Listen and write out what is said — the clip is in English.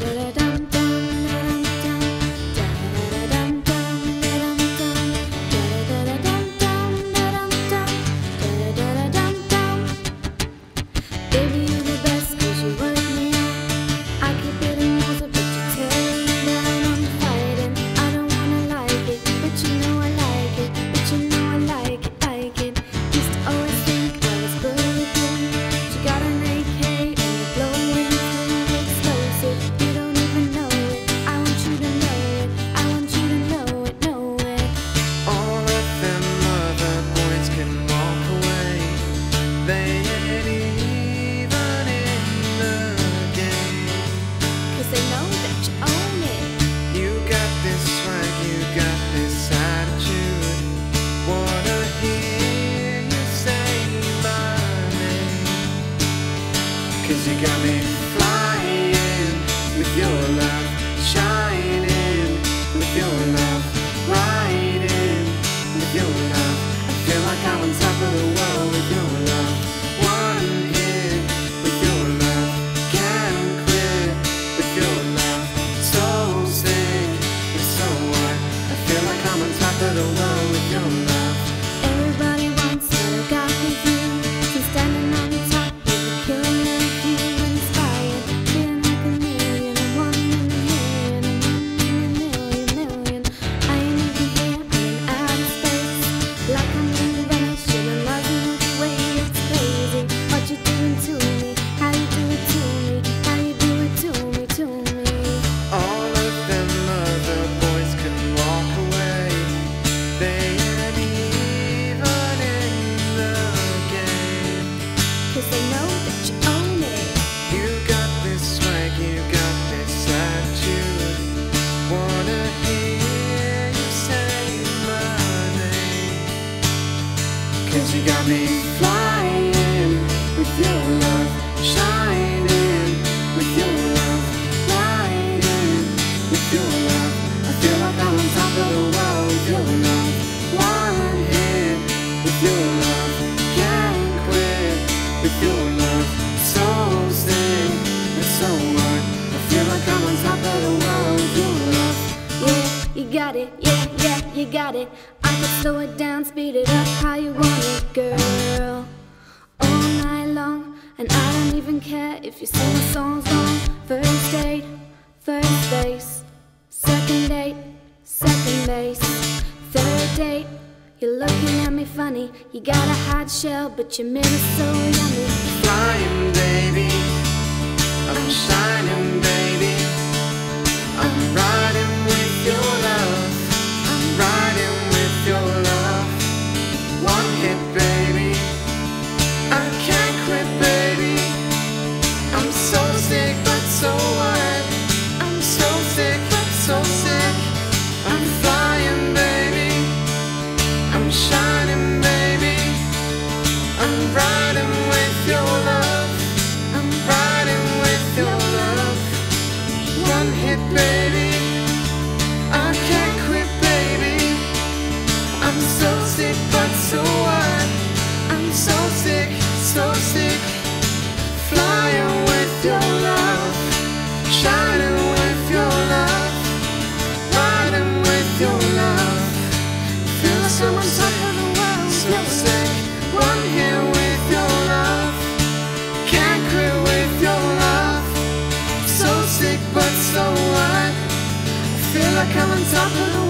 da da Cause you got me flying with your love shining with your love flying with your love. I feel like I'm on top of the world with your love one hit with your love You got it. I could slow it down, speed it up, how you want it, girl. All night long, and I don't even care if you sing my songs on First date, first base. Second date, second base. Third date, you're looking at me funny. You got a hot shell, but your mirror's so yummy. Flying. baby. I can't quit, baby. I'm so sick, but so what? I'm so sick, so sick. Fly away. Stop